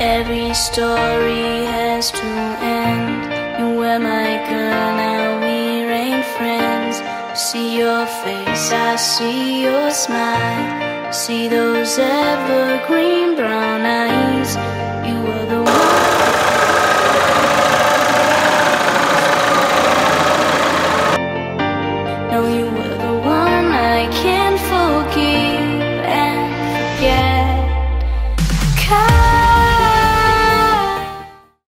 Every story has to end. You were my girl, now we ain't friends. See your face, I see your smile. See those evergreen brown eyes. You were the one. No, you were.